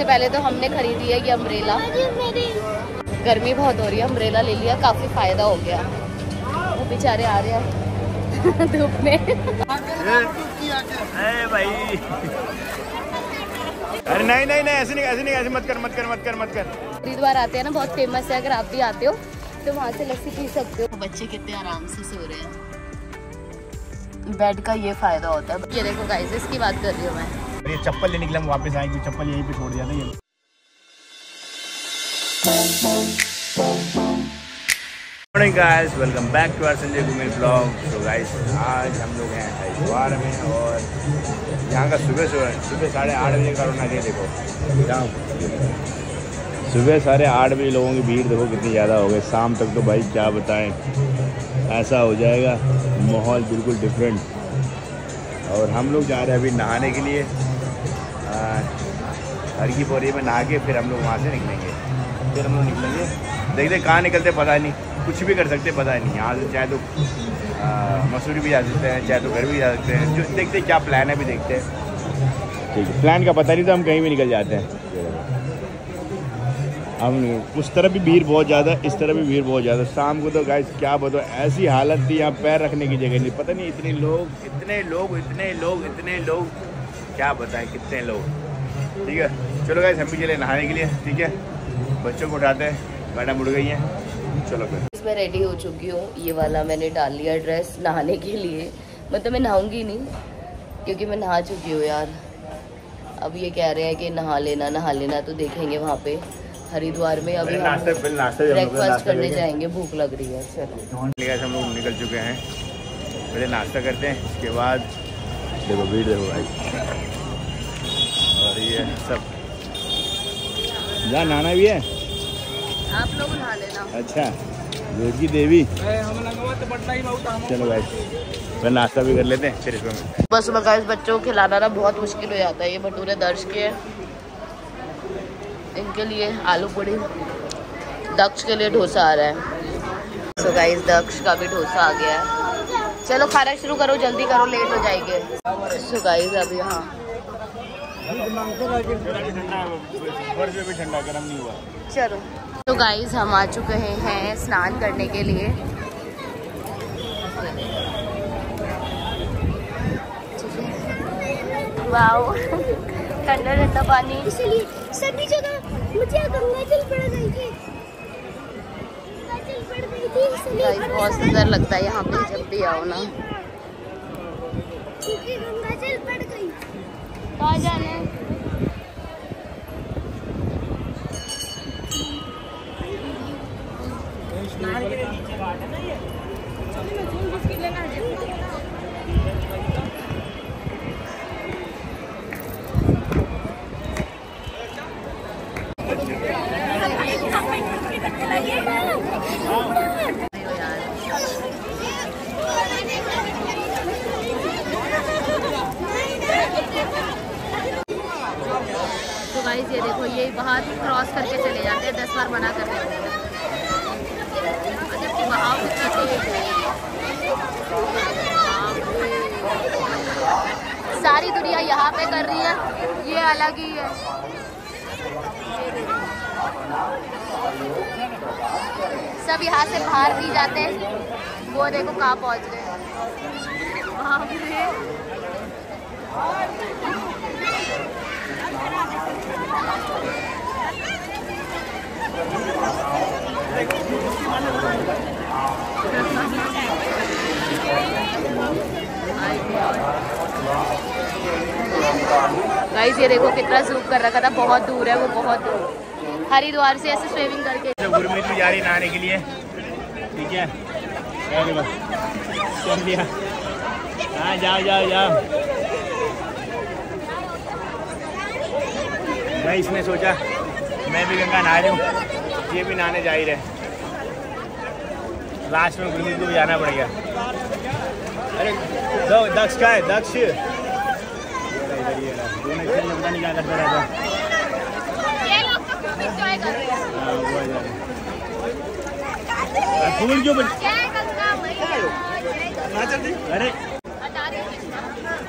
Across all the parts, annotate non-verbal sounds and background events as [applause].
सबसे पहले तो हमने खरीदी है ये अम्ब्रेला गर्मी बहुत हो रही है अम्ब्रेला ले लिया काफ़ी फ़ायदा हो गया। वो बेचारे आ रहे हैं। [laughs] धूप में। अरे भाई। अरे नहीं नहीं नहीं ऐसे नहीं ऐसे नहीं ऐसे मत कर मत कर मत कर मत कर। हरिद्वार आते हैं ना बहुत फ़ेमस है अगर आप भी आते हो तो वहाँ से लस्सी पी सकते हो। बच्चे कितने आराम से सो रहे हैं। बेड का ये फ़ायदा होता है। ये देखो गाइस इसकी बात कर रही हूँ मैं। ये चप्पल लेने के लिए हम वापस आए, क्योंकि चप्पल यहीं पे छोड़ दिया था ये। Morning guys welcome back to our Sanjay Kumar blog तो गाइस आज हम लोग हैं हरिद्वार में और यहाँ का सुबह सुबह सुबह साढ़े आठ बजे का रोना ये देखो। सुबह साढ़े आठ बजे लोगों की भीड़, देखो कितनी ज़्यादा हो गई। शाम तक तो भाई क्या बताएँ, ऐसा हो जाएगा। माहौल बिल्कुल डिफरेंट और हम लोग जा रहे हैं अभी नहाने के लिए। हर की पौरी में नहा के फिर हम लोग वहाँ से निकलेंगे। फिर हम लोग निकलेंगे। देखते कहाँ निकलते पता नहीं। कुछ भी कर सकते पता नहीं। यहाँ से चाहे तो मसूरी भी जा सकते हैं, चाहे तो घर भी जा सकते हैं। जो देखते क्या प्लान है भी देखते हैं। ठीक है। प्लान का पता नहीं तो हम कहीं भी निकल जाते हैं। हम उस तरफ़ भी भीड़ बहुत ज़्यादा, इस तरफ़ भी भीड़ बहुत ज़्यादा। शाम को तो गाइस क्या बताओ ऐसी हालत थी, यहाँ पैर रखने की जगह नहीं, पता नहीं, इतने लोग इतने लोग इतने लोग इतने लोग। क्या बताएँ कितने लोग? ठीक है? चलो गाइस हम भी चले नहाने के लिए ठीक है? बच्चों को उठाते हैं मैडम उड़ गई हैं। चलो फिर। मैं रेडी हो चुकी हूँ। ये वाला मैंने डाल लिया ड्रेस नहाने के लिए। मतलब मैं नहाऊँगी नहीं क्योंकि मैं नहा चुकी हूँ यार। अब ये कह रहे हैं कि नहा लेना नहा लेना तो देखेंगे वहाँ पे। हरिद्वार में अभी ब्रेकफास्ट करने जाएँगे भूख लग रही है चलो। हम लोग निकल चुके हैं। पहले नाश्ता करते हैं उसके बाद देखो भीड़ देखो भाई। और ये सब। यहाँ नहाना भी है? आप लोग नहा लेना। अच्छा। की देवी। चलो भाई फिर नाश्ता भी कर लेते हैं फिर इसमें। बस गाइस बच्चों को खिलाना ना बहुत मुश्किल हो जाता है ये भटूरे दर्श के। इनके लिए आलू पूड़ी। दक्ष के लिए डोसा आ रहा है। सो गाइस दक्ष का भी डोसा आ गया है। चलो खाना शुरू करो, जल्दी करो लेट हो जाएँगे। अब यहाँ। चलो। तो गाइस हम आ चुके हैं स्नान करने के लिए। वाओ ठंडा ठंडा पानी सभी जगह मुझे गंगा जल पड़ थी जल पड़ गई थी इसलिए गाइस बहुत सुंदर लगता है यहाँ पे जब भी आओ ना। क्योंकि गंगा जल मैं गई। बिस्किट लेना है तो गाइस ये देखो ये बाहर क्रॉस करके चले जाते हैं दस बार मना कर देते हैं और जबकि बहाव कितना तेज है सारी पे कर रही है। ये अलग ही है। सब यहाँ से बाहर भी जाते हैं। वो देखो कहाँ पहुँच गए। गाइस ये देखो कितना जूम कर रखा था, बहुत दूर है वो, बहुत दूर। हरिद्वार से ऐसे स्विमिंग करके। तो गुरमीत भी जा रही नहाने के लिए। ठीक है? चल दिया। हाँ जाओ जाओ जाओ। मैं इसने सोचा, मैं भी गंगा नहा लूँ ये भी नहाने जा ही रहे लास्ट में गुरमीत को भी जाना पड़ेगा। अरे दो दक्ष का है दक्ष। ही है क्या करते रहता। तो हैं हाँ, हैं। फूल अरे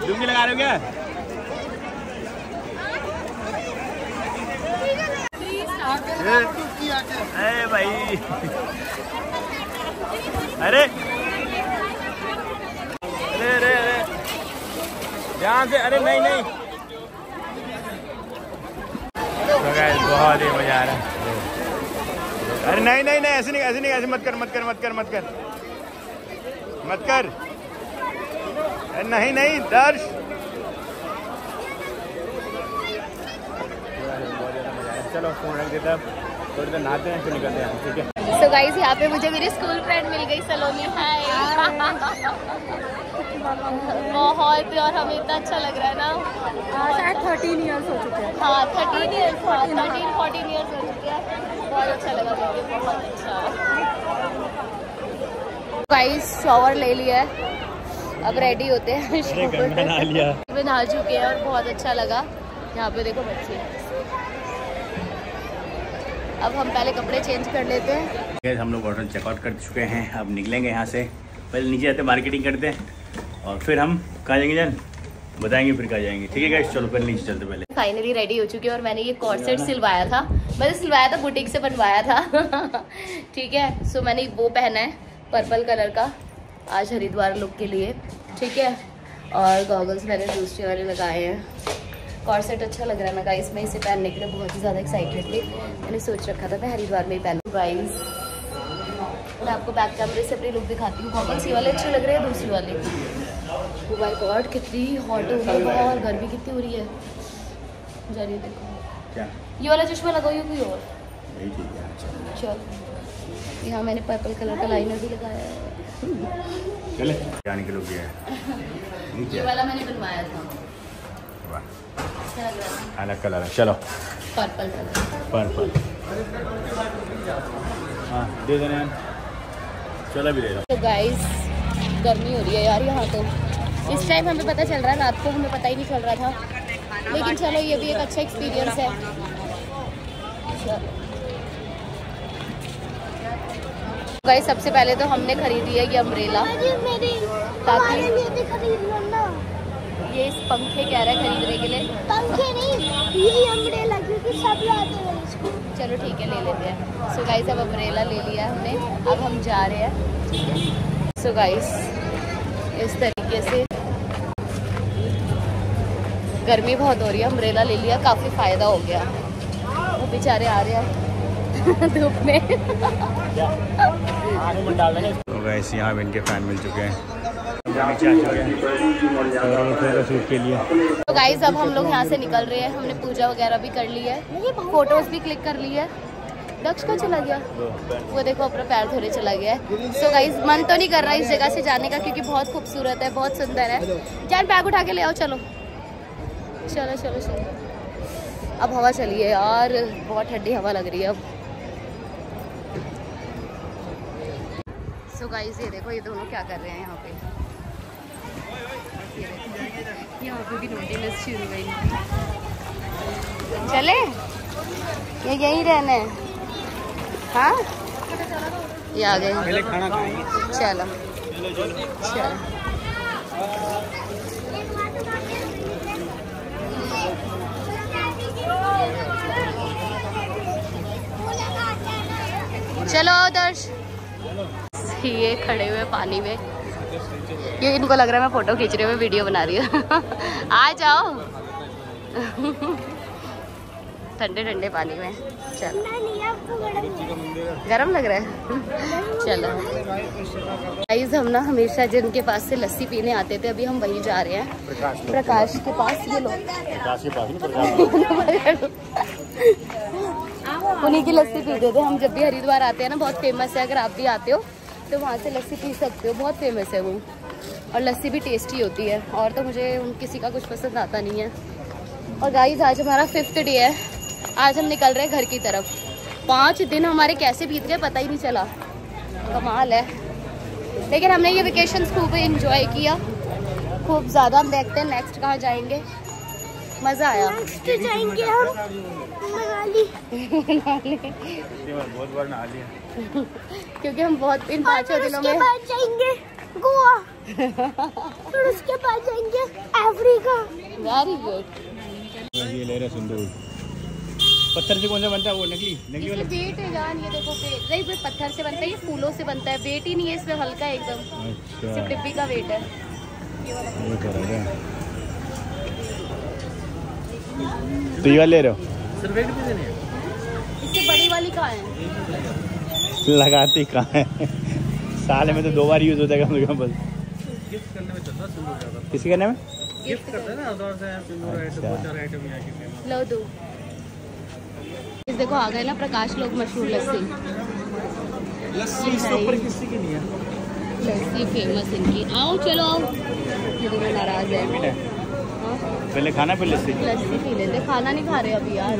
डुबकी लगा रहे हो क्या? अरे भाई। अरे। अरे अरे अरे। ध्यान से, अरे, नहीं नहीं। तो बहुत ही मज़ा आ रहा है। अरे, नहीं नहीं नहीं, ऐसे नहीं ऐसे नहीं, ऐसे मत कर मत कर मत कर मत कर। मत कर। अरे, नहीं नहीं, दर्श। चलो, फ़ोन रख देता। थोड़ी देर नहाते हैं फिर निकलते हैं ठीक है? सो गाइस यहाँ पे मुझे मेरी स्कूल फ्रेंड मिल गई सलोनी हाय बहुत और हमें इतना अच्छा लग रहा है ना। शायद थर्टीन ईयर्स हो चुके हैं। हाँ थर्टीन ईयर्स हाँ थर्टीन फोर्टीन ईयर्स हो चुके हैं। बहुत अच्छा लगा मुझे बहुत अच्छा। गाइस शॉवर ले लिया है। अब रेडी होते हैं। नहा लिया। में [laughs] नहा चुके हैं और बहुत अच्छा लगा। यहाँ पे देखो बच्चे। अब हम पहले कपड़े चेंज कर लेते हैं। Guys, हम लोग होटल चेकआउट कर चुके हैं। अब निकलेंगे यहाँ से। पहले नीचे जाते मार्केटिंग करते हैं। और फिर हम कहाँ जाएँगे जान? बताएँगे फिर कहा जाएँगे। ठीक है गाइस चलो पहले नीचे चलते पहले। फाइनली रेडी हो चुकी है और मैंने ये कॉर्सेट सिलवाया था। मैंने सिलवाया था बुटीक से बनवाया था। [laughs] ठीक है सो मैंने वो पहना है पर्पल कलर का आज हरिद्वार लुक के लिए। ठीक है और गॉगल्स मैंने दूसरे वाले लगाए हैं। कॉर्ड सेट अच्छा लग रहा है। ना गाइस मैं इसे पहनने के लिए बहुत ही ज़्यादा एक्साइटेड थी। मैंने सोच रखा था मैं हरिद्वार में ही पहनूँ। गाइस मैं आपको बैक कैमरे से अपनी लुक दिखाती हूँ। गॉगल्स ये वाले अच्छे लग रहे हैं दूसरी वाले? ओ माय गॉड कितनी हॉट हो रही है और गर्मी कितनी हो रही है। जानिए देखो। ये वाला चश्मा लगाओ ये कोई और? है चल। यहाँ मैंने पर्पल कलर का लाइनर भी लगाया है। चले जाने के लोग [laughs] ये वाला मैंने बनवाया था। अलग कलर है। चलो। पर्पल पर्पल हाँ दे देना चलो भी दे दो। तो गाइस गर्मी हो रही है यार यहाँ तो। इस टाइम हमें पता चल रहा है रात को हमें पता ही नहीं चल रहा था। लेकिन चलो ये भी एक अच्छा एक्सपीरियंस है। गाइस सबसे पहले तो हमने खरीदी है ये अम्ब्रेला ताकि- ये इस पंखे कह रहा है खरीदने के लिए। पंखे नहीं ये अम्ब्रेला क्योंकि सब लाते हैं इसको। चलो ठीक है ले लेते हैं। सो गाइस अब अम्ब्रेला ले लिया हमने। अब हम जा रहे हैं। सो गाइस इस तरीके से गर्मी बहुत हो रही है। अम्ब्रेला ले लिया काफ़ी फ़ायदा हो गया। वो बेचारे आ रहे हैं। [laughs] धूप में। तो गैस यहाँ इनके फ़ैन मिल चुके हैं। नीचे तो गाइस अब हम लोग यहाँ से निकल रहे हैं। हमने पूजा वगैरह भी कर ली है। फ़ोटोज़ भी क्लिक कर ली है दक्ष का चला गया? वो देखो, अपना पैर धोने चला गया है। सो गाइस मन तो नहीं कर रहा इस जगह से जाने का, क्योंकि बहुत खूबसूरत है, बहुत सुंदर है। जान बैग उठा के ले आओ, चलो। चलो चलो चलो। अब हवा चली है यार। बहुत ठंडी हवा लग रही है अब। सो गाइस ये देखो, ये दोनों क्या कर रहे हैं यहाँ पे? यहाँ पे भी नोटिनेस शुरू हुई चले? ये यहीं रहने। हैं? हाँ ये आ गए। चलो। चलो। चलो दर्श। ये खड़े हुए पानी में। ये इनको लग रहा है मैं फ़ोटो खींच रही हूँ मैं वीडियो बना रही हूँ। [laughs] आ जाओ। [laughs] ठंडे ठंडे पानी में। चलो। गरम लग रहा है? [laughs] चलो। गाइस हम ना हमेशा जिनके पास से लस्सी पीने आते थे अभी हम वहीं जा रहे हैं। प्रकाश प्रकाश के पास ये लोग उन्हीं की लस्सी पीते थे हम। जब भी हरिद्वार आते हैं ना बहुत फ़ेमस है अगर आप भी आते हो तो वहाँ से लस्सी पी सकते हो, बहुत फ़ेमस है वो। और लस्सी भी टेस्टी होती है, और तो मुझे उन किसी का कुछ पसंद आता नहीं है। और गाइस आज हमारा फिफ्थ डे है। आज हम निकल रहे हैं घर की तरफ़। पाँच दिन हमारे कैसे बीत गए पता ही नहीं चला। कमाल है। लेकिन हमने ये वेकेशन खूब इंजॉय किया। खूब ज़्यादा हम देखते हैं नेक्स्ट कहाँ जाएँगे। मज़ा आया। नेक्स्ट जाएँगे हम। मनाली। बहुत बार नहा क्योंकि हम बहुत इन और पाँचों दिनों में जाएँगे गोवा। फिर उसके बाद जाएँगे अफ्रीका वेरी गुड ये ले रहे सिंदूर। पत्थर से कौन सा बनता है वो? नकली? नकली वाला? वेट है जान ये देखो वेट नहीं भाई पत्थर से बनता है ये फूलों से बनता है। वेट ही नहीं है इसमें हल्का एकदम। अच्छा। सिर्फ़ डिब्बी का वेट है। ये वाला है तो ये वाला ले रहे हो? इससे बड़ी वाली कहाँ है? लगाते ही कहाँ है? साल में तो दो बार यूज़ होता है कम से कम बस। किसी करने में गिफ्ट करते हैं अच्छा। लो दो। इस देखो आ गए ना प्रकाश लोग मशहूर लस्सी। लस्सी लस्सी फ़ेमस इनकी। आओ चलो आओ। ये नाराज़ है। हाँ? पहले खाना फिर लस्सी लस्सी पी लेते खाना नहीं खा रहे अभी यार।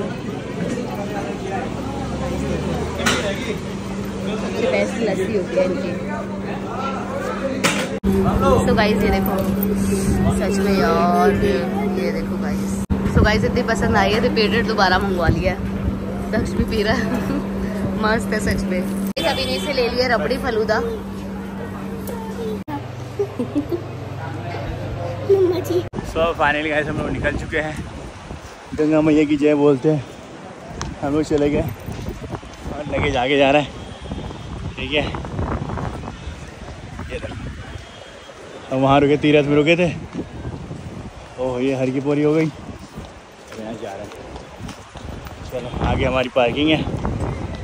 बेस्ट लस्सी होती है इनकी। सो गाइस ये देखो सच में यार ये देखो गाइस सो गाइस इतनी पसंद आई है रिपीटेड दोबारा मंगवा लिया है। दक्ष भी पी रहा है। मस्त है सच में। अभी नहीं से ले लिया rabri falooda. So finally guys हम लोग निकल चुके हैं। गंगा मैया की जय बोलते हैं। हम लोग चले गए। और लगेज आगे जा रहे हैं। ठीक है। हम वहाँ रुके, तीरथ में रुके थे। ओह, ये हर की पोरी हो गई। यहाँ जा रहे हैं। चलो, आगे हमारी पार्किंग है।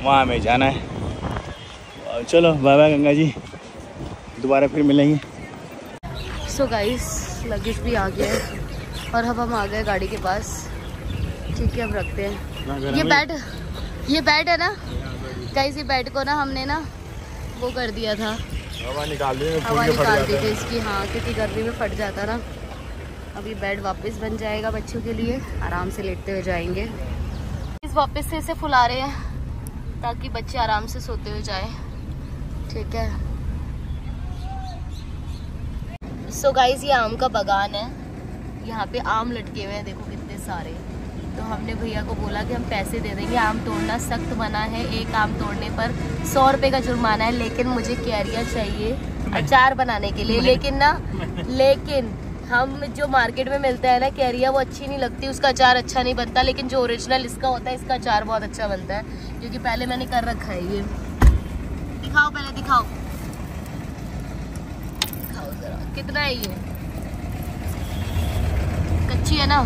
वहाँ हमें जाना है। और चलो, बाय बाय गंगा जी। दोबारा फिर मिलेंगे। सो so गाइस लगेज भी आ गया है। और अब हम आ गए गाड़ी के पास। ठीक है हम रखते हैं। ये बेड ये बेड है ना? गाइस ये बेड को ना हमने ना वो कर दिया था। हवा निकाल देंगे हवा निकाल दी थी इसकी हाँ क्योंकि गर्मी में फट जाता ना। अभी बेड वापस बन जाएगा बच्चों के लिए। आराम से लेटते हुए जाएँगे। इस वापस से इसे फुला रहे हैं ताकि बच्चे आराम से सोते हुए जाए। ठीक है। सो गाइज़ ये आम का बागान है। यहाँ पे आम लटके हुए हैं, देखो कितने सारे। तो हमने भैया को बोला कि हम पैसे दे देंगे। आम तोड़ना सख्त मना है। एक आम तोड़ने पर सौ रुपए का जुर्माना है, लेकिन मुझे कैरियर चाहिए अचार बनाने के लिए। लेकिन ना, लेकिन हम जो मार्केट में मिलता है ना कैरिया वो अच्छी नहीं लगती। उसका अचार अच्छा नहीं बनता, लेकिन जो ओरिजिनल इसका होता है, इसका अचार बहुत अच्छा बनता है। क्योंकि पहले मैंने कर रखा है ये। दिखाओ, पहले दिखाओ। कितना है ये? कच्ची है ना?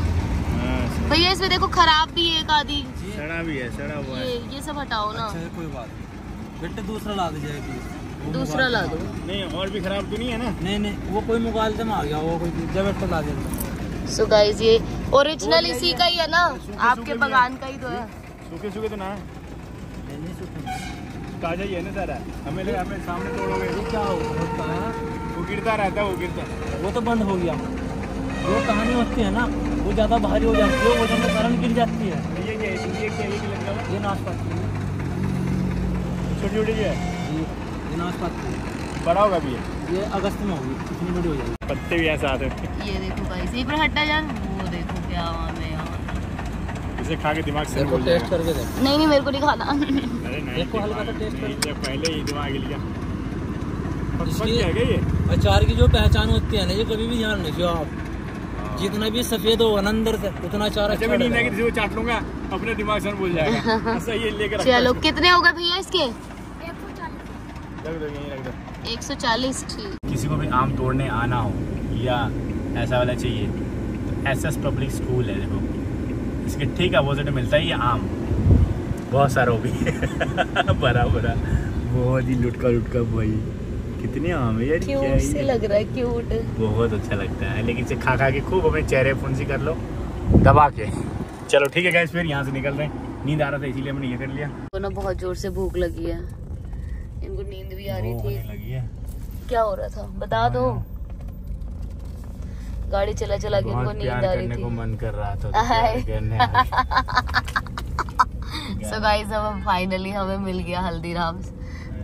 भैया इसमें देखो खराब भी है एक आधी। सड़ा भी है सड़ा हुआ ये है। ये सब हटाओ ना। अच्छा कोई बात नहीं। बेटे दूसरा ला दीजिए। दूसरा ला दो। नहीं और भी खराब तो नहीं है ना? नहीं नहीं वो कोई मुकालते में आ गया वो कोई जब ला देगा सो गाइस ये ओरिजिनल इसी का ही है ना? आपके बगान का ही तो है। सूखे सूखे तो ना है। नहीं नहीं सुन ताज़ा ही है ना सारा। हमें लगा हमें सामने तोड़ोगे क्या हो- होता है वो गिरता रहता है वो गिरता वो तो बंद हो गया। जो कहानी होती है ना वो ज़्यादा भारी हो जाती है वज़न के कारण गिर जाती है। ये क्या है ये क्या ये लग ये नाशपाती है। छोटी छोटी है? ये नाशपाती है। बड़ा होगा भी ये। ये अगस्त में होगी इतनी बड़ी हो जाएगी। पत्ते भी ऐसा आते हैं ये देखो गाइस एक बार हटा जान वो देखो क्या है इसे खा के दिमाग से बोल टेस्ट करके देखो। नहीं नहीं मेरे को नहीं खाना। अरे नहीं देखो हल्का सा टेस्ट जब पहले ही दिमाग हिल गया। अचार की जो पहचान होती है ना ये कभी भी ध्यान रखियो आप। जितना भी सफ़ेद होगा ना अंदर से उतना अचार अच्छा अच्छा मैं। किसी को चाट लूँगा अपने दिमाग से बोल जाएगा। ऐसा [laughs] ये लेकर चलो कितने हो गए भैया इसके? दो 140 ठीक। किसी को भी आम तोड़ने आना हो या ऐसा वाला चाहिए तो एस एस पब्लिक स्कूल है देखो। इसके ठीक अपोजिट मिलता है ये आम। बहुत सारा वो भी। [laughs] बड़ा बड़ा। बहुत ही लुटका लुटका भाई। कितने आम है यार क्या क्यूट से लग रहा है क्यूट। बहुत अच्छा लगता है लेकिन खा खा के खूब अपने चेहरे फुंसी कर लो दबा के। चलो ठीक है गैस फिर यहाँ से निकल रहे हैं। नींद आ रहा था इसीलिए मैंने ये कर लिया। को ना बहुत ज़ोर से भूख लगी है। इनको नींद भी आ रही थी। लगी है। क्या हो रहा था? बता दो। गाड़ी चला चला के इनको नींद आ रही थी। मन कर रहा था तो। [laughs] सो गाइस अब फाइनली हमें मिल गया हल्दीराम्स।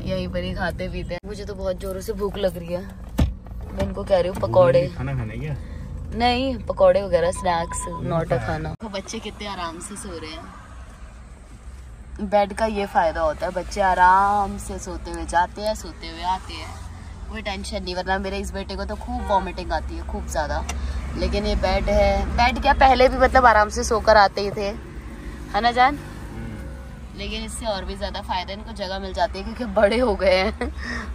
यहीं पर ही खाते पीते हैं। मुझे तो बहुत जोरों से भूख लग रही है। मैं इनको कह रही हूँ पकौड़े। खाना खाने क्या? नहीं पकौड़े वगैरह स्नैक्स नोटा खाना। बच्चे कितने आराम से सो रहे हैं। बेड का ये फ़ायदा होता है बच्चे आराम से सोते हुए जाते हैं सोते हुए आते हैं। कोई टेंशन नहीं वरना मेरे इस बेटे को तो खूब वॉमिटिंग आती है खूब ज़्यादा। लेकिन ये बेड है। बेड क्या पहले भी मतलब आराम से सोकर आते ही थे। है ना जान? लेकिन इससे और भी ज़्यादा फ़ायदा इनको जगह मिल जाती है क्योंकि बड़े हो गए हैं।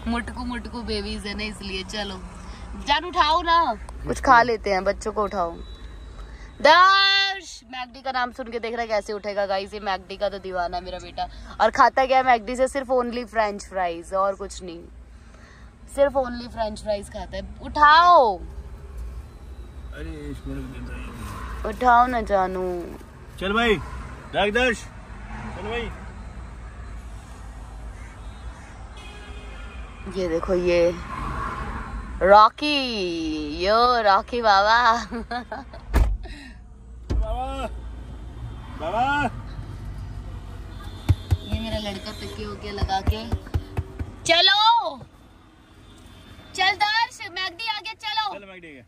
मुटकू मुटकू बेबीज है ना इसलिए चलो। जान उठाओ ना। कुछ खा लेते हैं बच्चों को उठाओ। दर्श! मैगडी का नाम सुन के देख रहा है कैसे उठेगा। गाइस ये मैगडी का तो दीवाना है मेरा बेटा। और खाता क्या है मैगडी से? सिर्फ़ ओनली फ्रेंच फ्राइज और कुछ नहीं। सिर्फ़ ओनली फ्रेंच फ्राइज खाता है। उठाओ। अरे उठाओ ना जानू। चल भाई दर्श। भाई ये देखो ये। रॉकी यो रॉकी बाबा। बाबा बाबा। ये मेरा लड़का तकिए हो गया लगा के। चलो! चल दर्श मैगडी आ गया चलो। चल मैगडी का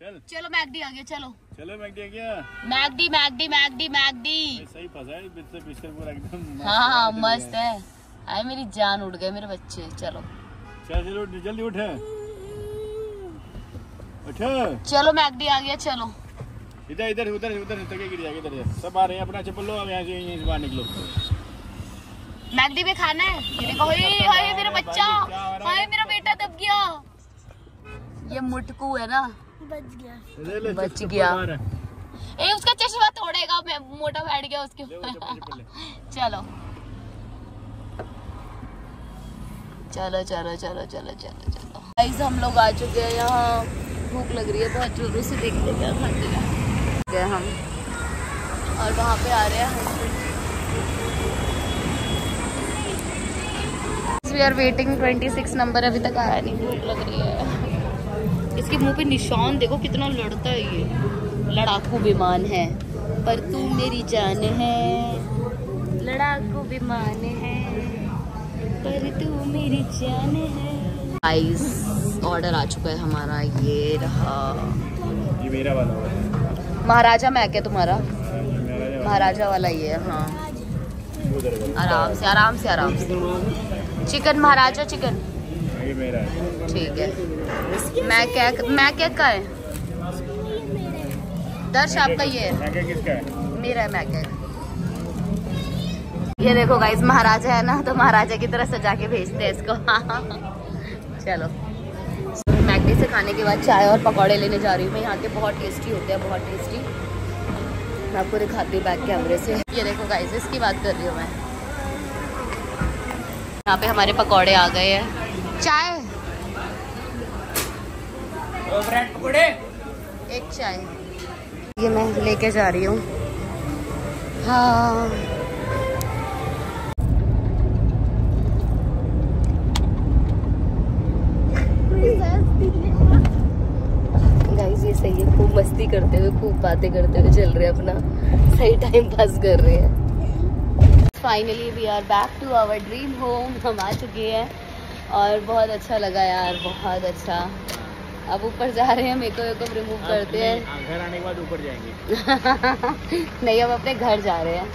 चल। चलो मैगडी आ गया चलो। चलो मैगडी क्या मैगडी मैगडी मैगडी मैगडी। सही फंसा है बिस्तर बिस्तर पूरा एकदम हाँ हाँ मस्त है। आए मेरी जान उड़ गए मेरे बच्चे चलो। चल चलो जल्दी उठ। उठ। चलो मैगडी आ गया चलो। इधर इधर उधर उधर तके गिर जाएगा इधर। सब आ रहे हैं अपना चप्पल लो अब यहाँ से यहीं से बाहर निकलो। मैगडी में खाना है? ये देखो हाय हाय मेरा बच्चा। हाय मेरा बेटा दब गया। ये मुटकू है ना। ले ले बच गया। ए उसका चश्मा तोड़ेगा मैं मोटा बैठ गया उसके ले ले। चलो। चलो चलो चलो चलो चलो चलो। गाइस हम लोग आ चुके हैं यहाँ। भूख लग रही है बहुत जोरों से देखते क्या खाते हैं गए हम। और वहाँ पे आ रहे हैं वी आर वेटिंग 26 नंबर अभी तक आया नहीं भूख लग रही है। इसके मुँह पे निशान देखो कितना लड़ता है ये। लड़ाकू विमान है। पर तू मेरी जान है। लड़ाकू विमान है। पर तू मेरी जान है। गाइस ऑर्डर आ चुका है हमारा। ये रहा। ये मेरा वाला है। महाराजा मैक है तुम्हारा? हाँ, जो- महाराजा वाला ये है। हाँ आराम से आराम से आराम से। Chicken maharaja chicken. ये मेरा है। ठीक है। मैं क्या मैं क्या का है? दर्श आपका ये है। किसका है? मेरा है मैं क्या ये देखो गाइस महाराजा है ना तो महाराजा की तरह सजा के भेजते हैं इसको। [laughs] चलो। मैगडी से खाने के बाद चाय और पकौड़े लेने जा रही हूँ मैं। यहाँ के बहुत टेस्टी होते हैं बहुत टेस्टी मैं आपको दिखाती हूँ बैक कैमरे से। ये देखो गाइस इसकी बात कर रही हूँ मैं। यहाँ पे हमारे पकौड़े आ गए हैं। चाय? एक चाय। ये मैं लेके जा रही हूँ। हाँ। गाइस ये सही है खूब मस्ती करते हुए खूब बातें करते हुए चल रहे हैं अपना। सही टाइम पास कर रहे हैं। Finally we are back to our dream home हम आ चुके हैं। और बहुत अच्छा लगा यार बहुत अच्छा। अब ऊपर जा रहे हैं मेकअप वेकअप रिमूव करते हैं। हाँ, घर आने के बाद ऊपर जाएँगे। [laughs] नहीं अब अपने घर जा रहे हैं।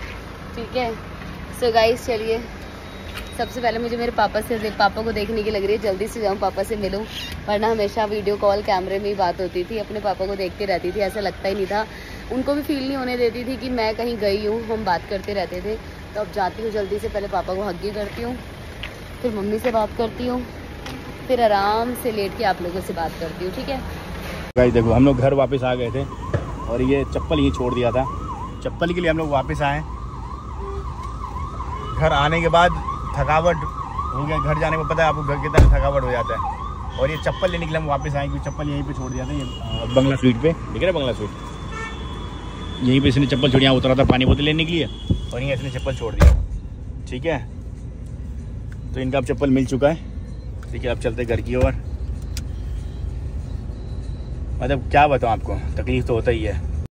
ठीक है? सो गाइस चलिए। सबसे पहले मुझे मेरे पापा से पापा को देखने की लग रही है जल्दी से जाऊँ पापा से मिलूँ। वरना हमेशा वीडियो कॉल कैमरे में ही बात होती थी अपने पापा को देखते रहती थी ऐसा लगता ही नहीं था। उनको भी फील नहीं होने देती थी कि मैं कहीं गई हूँ हम बात करते रहते थे। तो अब जाती हूँ जल्दी से पहले पापा को हग्गी करती हूँ। फिर मम्मी से बात करती हूँ। फिर आराम से लेट के आप लोगों से बात करती हूँ, ठीक है? गाइस देखो, हम लोग घर वापस आ गए थे और ये चप्पल यहीं छोड़ दिया था। चप्पल के लिए हम लोग वापस आए। घर आने के बाद थकावट हो गया। घर जाने में पता है, आपको घर के तरह थकावट हो जाता है। और ये चप्पल लेने के लिए हम वापस आए क्योंकि चप्पल यहीं पे छोड़ दिया था, ये बंगला स्वीट पे। रहा है बंगला स्वीट यहीं पे इसने चप्पल छोड़ यहाँ उतरा था पानी बोतल लेने के लिए और यहीं इसने चप्पल छोड़ दिया। ठीक है? तो इनका अब चप्पल मिल चुका है। ठीक है अब चलते घर की ओर। मतलब क्या बताऊँ आपको? तकलीफ़ तो होता ही है।